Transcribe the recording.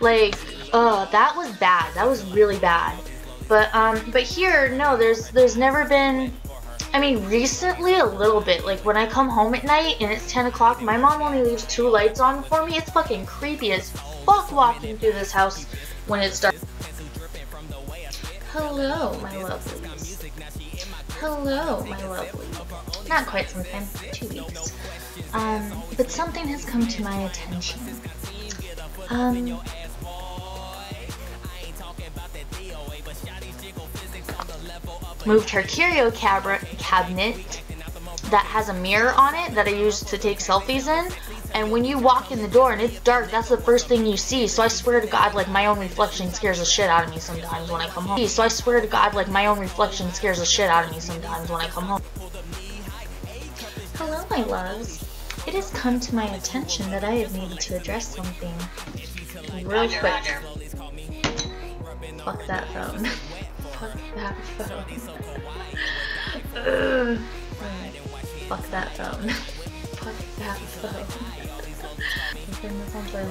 Like, oh, that was bad. That was really bad. But um, but here, no, there's there's never been. I mean, recently a little bit. Like when I come home at night and it's 10 o'clock, my mom only leaves two lights on for me. It's fucking creepy as fuck walking through this house when it's dark. Hello, my lovelies. Hello, my lovely. Not quite some time, two weeks. Um, but something has come to my attention. Um, moved her curio cabinet that has a mirror on it that I use to take selfies in. And when you walk in the door and it's dark, that's the first thing you see. So I swear to God, like my own reflection scares the shit out of me sometimes when I come home. So I swear to God, like my own reflection scares the shit out of me sometimes when I come home. Hello, my loves. It has come to my attention that I have needed to address something real quick. Fuck that phone. Fuck that phone. Fuck that phone. Fuck that phone. Turn this on for